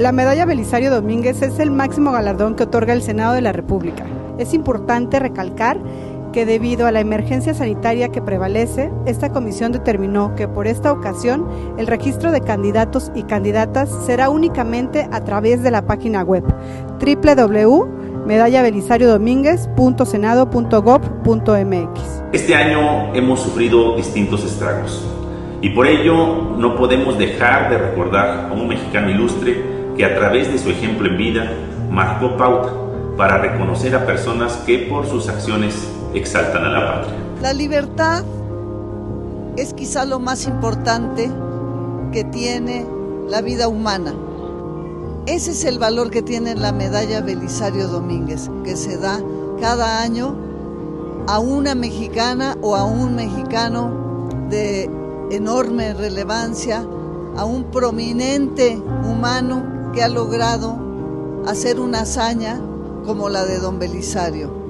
La medalla Belisario Domínguez es el máximo galardón que otorga el Senado de la República. Es importante recalcar que debido a la emergencia sanitaria que prevalece, esta comisión determinó que por esta ocasión el registro de candidatos y candidatas será únicamente a través de la página web www.medallabelisario-domínguez.senado.gov.mx. Este año hemos sufrido distintos estragos y por ello no podemos dejar de recordar a un mexicano ilustre que a través de su ejemplo en vida marcó pauta para reconocer a personas que por sus acciones exaltan a la patria. La libertad es quizá lo más importante que tiene la vida humana. Ese es el valor que tiene la medalla Belisario Domínguez, que se da cada año a una mexicana o a un mexicano de enorme relevancia, a un prominente humano que ha logrado hacer una hazaña como la de don Belisario.